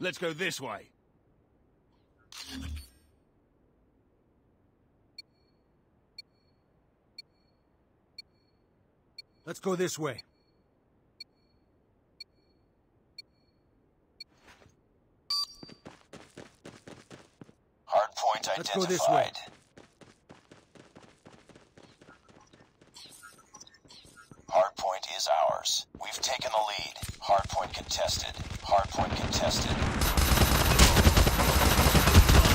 Let's go this way. Let's go this way. Hard point Let's go this way. Hard point is ours. We've taken the lead. Hard point contested. Hard point contested.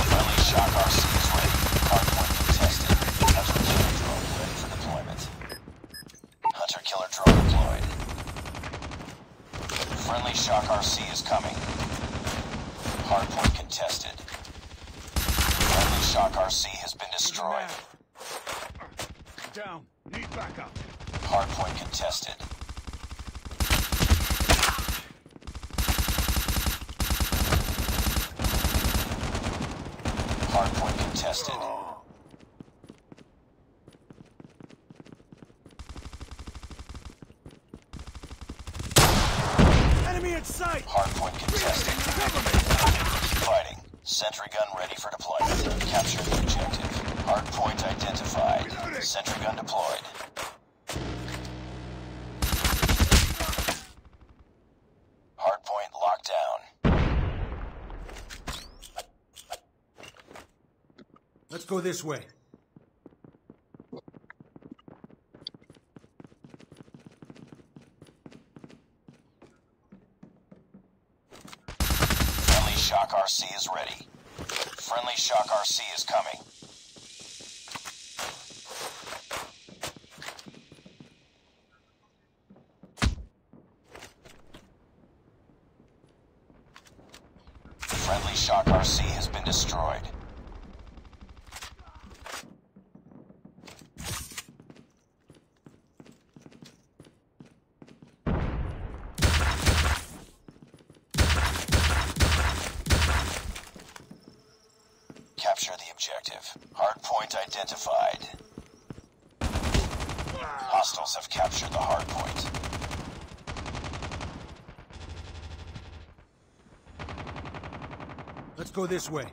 Friendly shock RC is ready. Hard point contested. Hunter killer drone ready for deployment. Hunter killer drone deployed. Friendly shock RC is coming. Hard point contested. Friendly shock RC has been destroyed. Down. Need backup. Hardpoint contested. Hardpoint contested. Enemy in sight! Hard point contested. Sentry gun ready for deployment. Capture the objective. Hard point identified. Sentry gun deployed. Hard point locked down. Let's go this way. Shock RC is ready. Friendly Shock RC is coming. Friendly Shock RC has been destroyed. Capture the objective. Hard point identified. Hostiles have captured the hard point. Let's go this way.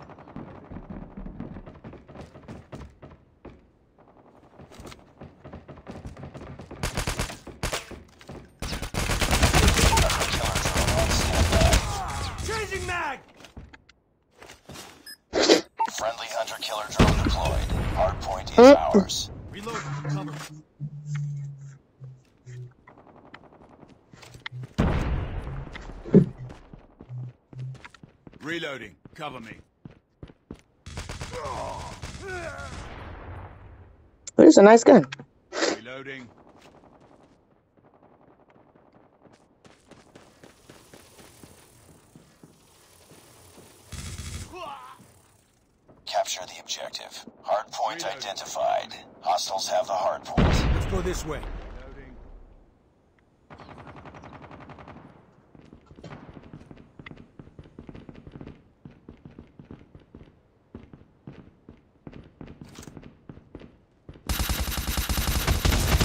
Killer drone on standby. Changing mag! Friendly hunter killer drone deployed. Hard point is ours. Reload. Cover. Reloading. Cover me. But it's a nice gun. Reloading. Capture the objective. Hard point identified. Hostiles have the hard point. Let's go this way.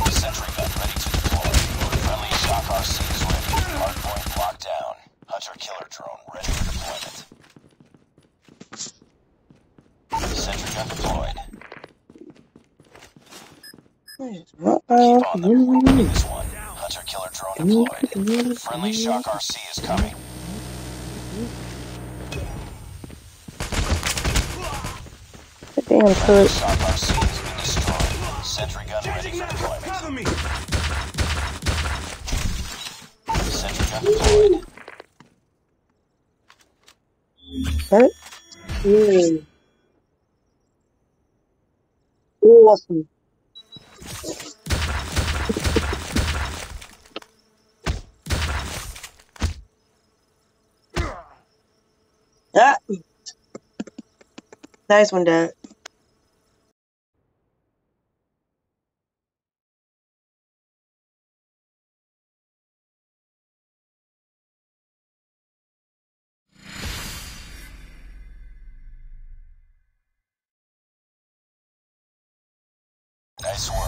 Sentry gun ready to deploy. Friendly shock RC is ready. Hard point locked down. Hunter killer drone ready for deployment. Sentry gun deployed. Uh-oh. Keep on them. We're this one. Hunter killer drone deployed. Friendly shock RC is coming. The Damn, cook. Shock RC has been destroyed. Sentry gun ready for deployment. Sentry gun deployed. Hurt? Mm. Awesome. Nice one.